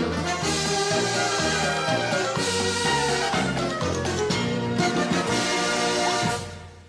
you.